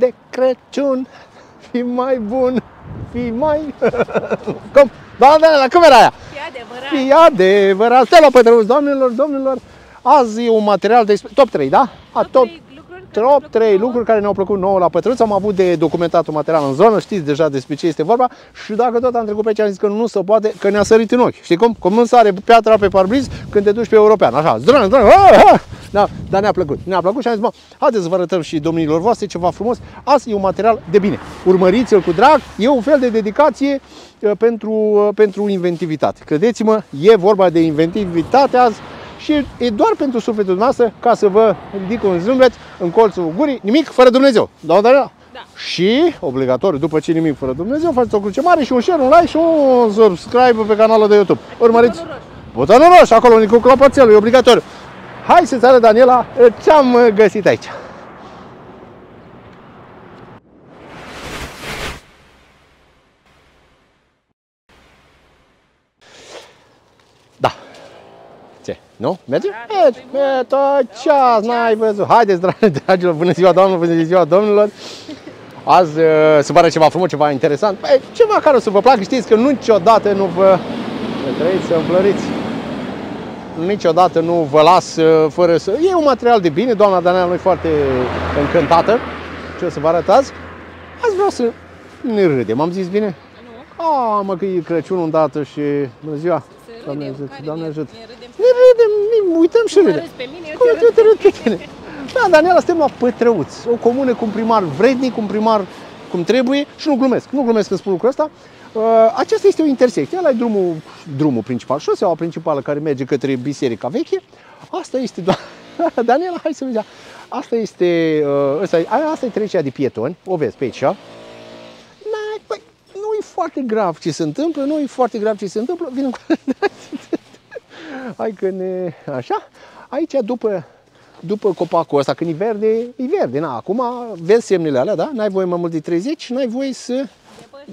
de Crăciun, fi mai bun, fi mai... Cum? Doamna Daniela, cum era aia? E adevărat. Fii adevărat. Stai la Pătrăuț, doamnelor, domnilor. Azi e un material de top 3, da? A, top, trei lucruri care top ne-au 3 plăcut lucruri care ne-au plăcut nouă la Pătrăuț. Am avut de documentat un material în zonă, știți deja despre ce este vorba. Și dacă tot am trecut pe aici, am zis că nu se poate, că ne-a sărit în ochi. Știi cum? Cum nu sare piatra pe parbriz când te duci pe european. Așa, zdrân, zdrân, ah, ah! Da, dar ne-a plăcut. Ne-a plăcut și am zis, mă, haideți să vă arătăm și domnilor voastre ceva frumos. Azi e un material de bine. Urmăriți-l cu drag. E un fel de dedicație uh, pentru, uh, pentru inventivitate. Credeți-mă, e vorba de inventivitate azi și e doar pentru sufletul dumneavoastră ca să vă ridic un zâmbet în colțul gurii. Nimic fără Dumnezeu. Da, Daniela? Da. Și, obligatoriu, după ce nimic fără Dumnezeu, faceți o cruce mare și un share, un like și un subscribe pe canalul de YouTube. Urmăriți Butonul roșu. butonul roșu, acolo, cu clopoțelul, e obligatoriu. Hai să-ți arăt, Daniela, ce am uh, găsit aici. Da. Ce? Nu? Merge? Merge. Merge. Tot ceas, n-ai văzut. Haideți, dragi, dragilor, bună ziua, doamnelor, bună ziua, domnilor. Azi uh, să vă arăt ceva frumos, ceva interesant. Băi, ceva care o să vă placă. Știți că niciodată nu vă... Să trăiți, să înfloriți. Niciodată nu vă las uh, fără să... E un material de bine, doamna Daniela nu e foarte încântată. Ce o să vă arăt azi? Azi vreau să ne râdem. Am zis bine? Nu, A, mă, că e Crăciun îndată și... Bună ziua! să Doamne râdem. ajută, Care Doamne ne- ajută. Ne râdem. Ne râdem, ne uităm și Mă râdem. râzi pe mine, eu Cum te eu râd te râd pe tine? Da, Daniela, suntem la Pătrăuț, o comună cu un primar vrednic, cu un primar cum trebuie și nu glumesc, nu glumesc când spun lucrul ăsta. Uh, Aceasta este o intersecție, ăla e drumul, drumul principal, șoseaua principală care merge către Biserica Veche. Asta este, doar... Daniela, hai să vedem. Asta este, uh, ăsta, e- aia- asta e trecerea de pietoni, o vezi pe aici. N-ai, băi, nu e foarte grav ce se întâmplă, nu e foarte grav ce se întâmplă. Vine cu... Hai că ne... Așa. Aici după, după copacul ăsta, când e verde, e verde. Na, acum vezi semnele alea, da? N-ai voie mai mult de 30, n-ai voie să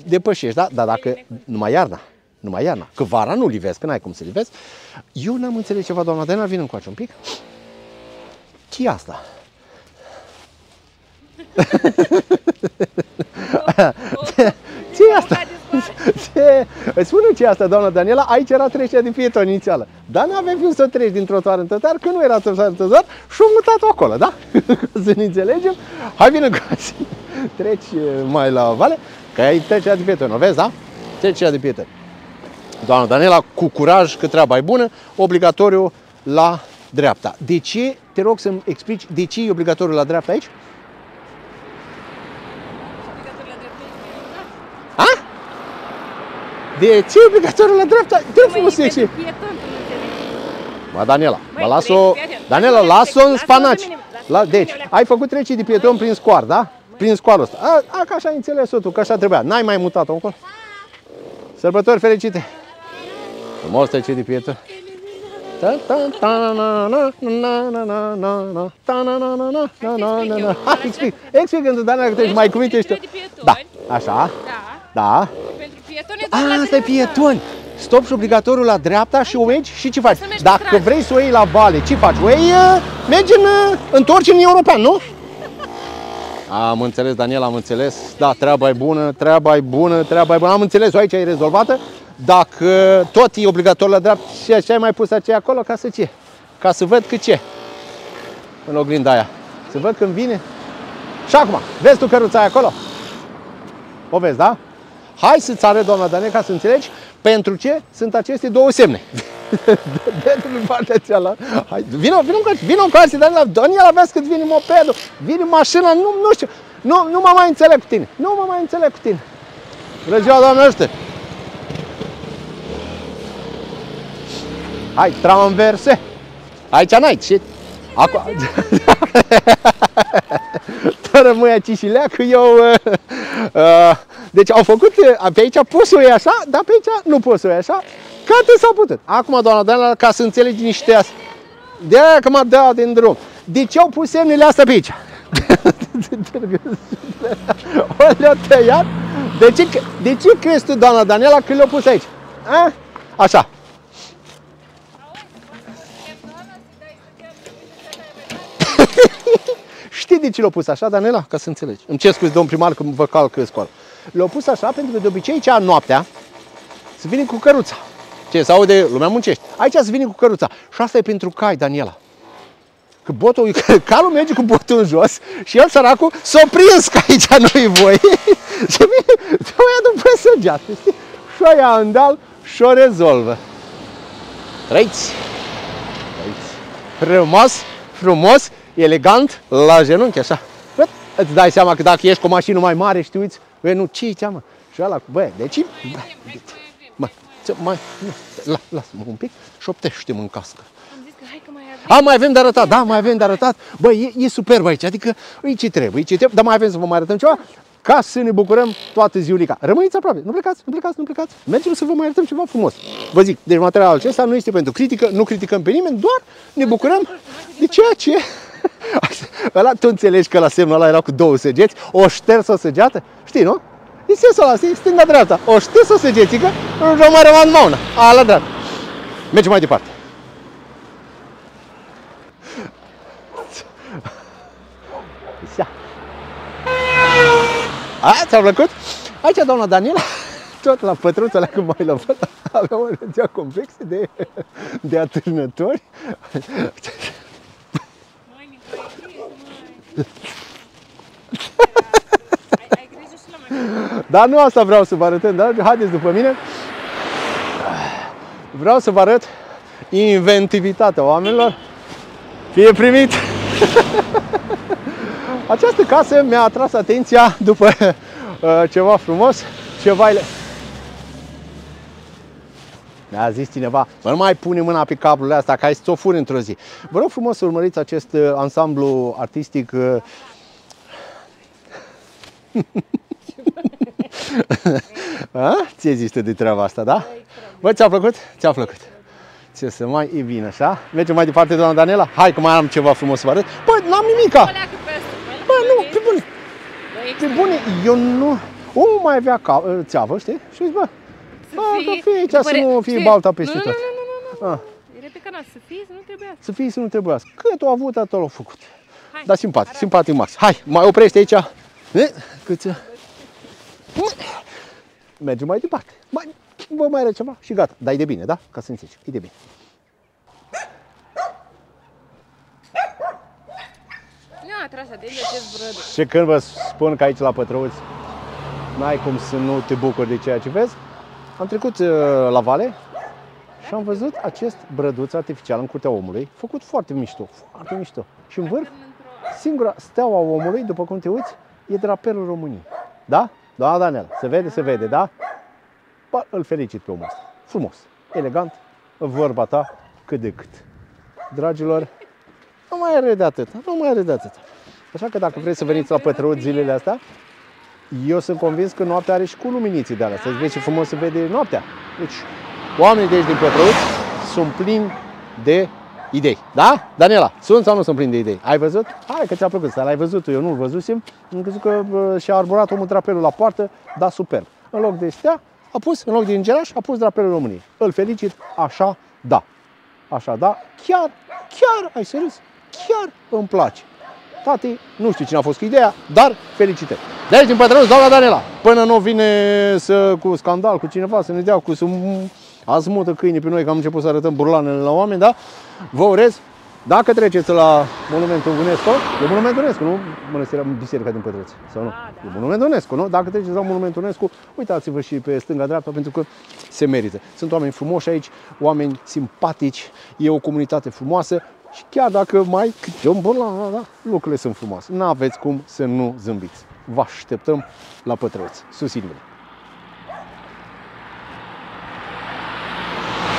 depășești, da? Dar dacă, numai iarna, numai iarna, că vara nu livezi, că n-ai cum să livezi. Eu n-am înțeles ceva, doamna Dana, vin încoace un pic. ce e asta? ce e asta? Ce? Îți spune ce e asta, doamna Daniela? Aici era trecerea din pieton inițială. Dar nu aveai cum să treci din trotuar în trotuar, că nu era trotuar în trotuar și au mutat acolo, da? Ca să ne înțelegem. Hai vină cu Treci eh, mai la vale, că ai trecerea din pieton, o vezi, da? Trecerea din pieton. Doamna Daniela, cu curaj, că treaba e bună, obligatoriu la dreapta. De ce, te rog să-mi explici, de ce e obligatoriu la dreapta aici? De ce e obligatoriu la dreapta? Te rog frumos, de ce? Daniela, mă las-o... Daniela, las-o în spanaci. La, deci, ai făcut trece de pieton prin scoar, da? Prin scoarul ăsta. A, a că așa ai înțeles-o tu, că așa trebuia. N-ai mai mutat-o încolo. Sărbători fericite! Frumos trece de pieton. Explic, explic, Daniela, că trebuie mai cuvinte și. Da, așa, da, da pietoni e A, doar la asta e dreapta. pietoni. Stop și obligatoriu la dreapta și o mergi și ce faci? Să mergi Dacă cu drag. vrei să o iei la vale, ce faci? O iei, uh, mergi în, uh, întorci în european, nu? Am înțeles, Daniel, am înțeles. Da, treaba e bună, treaba e bună, treaba e bună. Am înțeles, o aici e rezolvată. Dacă tot e obligatoriu la dreapta, și așa ai mai pus aceea acolo ca să ce? Ca să văd că ce? În oglinda aia. Să văd când vine. Și acum, vezi tu căruța aia acolo? O vezi, da? Hai să-ți arăt, doamna Daniel, ca să înțelegi pentru ce sunt aceste două semne. Dă-te pe partea cealaltă. Hai, vino, vino încoace, vino încoace, Daniela, Daniela, vezi cât vine mopedul, vine mașina, nu, nu știu, nu, nu mă mai înțeleg cu tine, nu mă mai înțeleg cu tine. Bună ziua, doamne ajută! Hai, traverse. Aici n-ai, ce? Acum...Tă rămâi aici și leacă, eu... Uh, uh, deci au făcut, uh, pe aici poți să o iei așa, dar pe aici nu poți să o iei așa, că atât s-a putut. Acum, doamna Daniela, ca să înțelegi niște astea. De aia că m-a dat din drum. De ce au pus semnele astea pe aici? o le-au tăiat? De ce, de ce crezi tu, doamna Daniela, că le-au pus aici? A? Așa. Știi Știi de ce l-au pus așa, Danela? Ca să înțelegi. Îmi cer scuze, domn primar, că vă calc scoală. L-au pus așa pentru că de obicei cea noaptea să vine cu căruța. Ce, se aude, lumea muncește. Aici să vine cu căruța. Și asta e pentru cai, Daniela. Că botul, că calul merge cu botul în jos și el, săracul, s-a prins că aici nu-i voi. și vine, te ia după săgeată, știi? Și o ia în deal și o rezolvă. Trăiți! Trăiți! Frumos, frumos, elegant, la genunchi, așa. Bă, îți dai seama că dacă ești cu o mașină mai mare, știi, uiți, bă, nu, ce e mă? Și ăla, bă, deci, bă, mă, ce, mai, nu, la, lasă-mă un pic și optește-mă în cască. Am zis că hai că mai avem. A, mai avem de arătat, da, mai avem de arătat. Bă, e, e superb aici, adică e ce trebuie, e ce trebuie, dar mai avem să vă mai arătăm ceva ca să ne bucurăm toată ziulica. Rămâneți aproape, nu plecați, nu plecați, nu plecați. Mergem să vă mai arătăm ceva frumos. Vă zic, deci materialul acesta nu este pentru critică, nu criticăm pe nimeni, doar ne bucurăm de ceea ce... Ăla, tu înțelegi că la semnul ăla era cu două săgeți, o șters o săgeată? Știi, nu? E sensul ăla, știi? stânga-dreapta. O șters o săgețică, nu mai rămas numai una, a la dreapta. Mergem mai departe. Isa. A, ți-a plăcut? Aici, doamna Daniela, tot la pătruța la când mai la fata, avea o rețea complexe de, de atârnători. Măi, Nicolae, ce ești, măi? Ai, ai grijă și la mai Dar nu asta vreau să vă arătăm, dar haideți după mine. Vreau să vă arăt inventivitatea oamenilor. Fie primit! Această casă mi-a atras atenția după uh, ceva frumos, ceva ele... Mi-a zis cineva, bă, nu mai pune mâna pe cablurile astea, că ai să o furi într-o zi. Vă rog frumos să urmăriți acest uh, ansamblu artistic uh, A? Ție zis tu de treaba asta, da? Bă, ți-a plăcut? Ți-a plăcut. Ce să mai e bine, așa? Mergem mai departe, doamna Daniela? Hai că mai am ceva frumos să vă arăt. Bă, n-am nimica! Pleacă pe asta. Mai Bă, lasă, nu, vezi? pe bune, Bă, pe bune, eu nu... Omul mai avea ca, țeavă, știi? Și zic, bă, Să bă, fie- că fie aici, după să re- nu fie știi? balta peste nu, tot. Nu, nu, nu, nu, nu. Ah, E pe canal, să fie, să nu trebuia. să fie să nu trebuiască. Cât o avut, atât l-a făcut. Hai, Dar simpatic, arată. simpatic max. Hai, mai oprește aici. E? Cât Mergem mai departe. Mai, vă mai arăt ceva și gata. Dar e de bine, da? Ca să înțelegi. E de bine. Nu, atras atenția acest brădu. Și când vă spun că aici la Pătrăuți n-ai cum să nu te bucuri de ceea ce vezi, am trecut uh, la vale și am văzut acest brăduț artificial în curtea omului, făcut foarte mișto, foarte mișto. Și în vârf, Într-o- singura steaua omului, după cum te uiți, e drapelul României. Da? Da, Daniel, se vede, se vede, da? Bă, îl felicit pe omul ăsta. Frumos, elegant, vorba ta, cât de cât. Dragilor, nu mai are de atât, nu mai are de atât. Așa că dacă vreți să veniți la Pătrăuți zilele astea, eu sunt convins că noaptea are și cu luminiții de alea. Să vezi ce frumos se vede noaptea. Deci, oamenii de aici din Pătrăuți sunt plini de idei. Da? Daniela, sunt sau nu sunt plini de idei? Ai văzut? Hai că ți-a plăcut, l-ai văzut tu, eu nu-l văzusem. Am crezut că bă, și-a arborat omul drapelul la poartă, da, superb. În loc de stea, a pus, în loc de îngeraș, a pus drapelul României. Îl felicit, așa, da. Așa, da, chiar, chiar, ai să râzi, chiar îmi place. Tati, nu știu cine a fost cu ideea, dar felicitări. De aici din Pătrăuți, doamna Daniela, până nu vine să, cu scandal, cu cineva, să ne dea cu să azmută câinii pe noi, că am început să arătăm burlanele la oameni, da? Vă urez, dacă treceți la monumentul UNESCO, e monumentul UNESCO, nu? Mănăstirea, biserica din Pătrăuți, sau nu? Da, da. E monumentul UNESCO, nu? Dacă treceți la monumentul UNESCO, uitați-vă și pe stânga-dreapta, pentru că se merită. Sunt oameni frumoși aici, oameni simpatici, e o comunitate frumoasă și chiar dacă mai câte un burlan, da, lucrurile sunt frumoase. Nu aveți cum să nu zâmbiți. Vă așteptăm la Pătrăuți. Susțin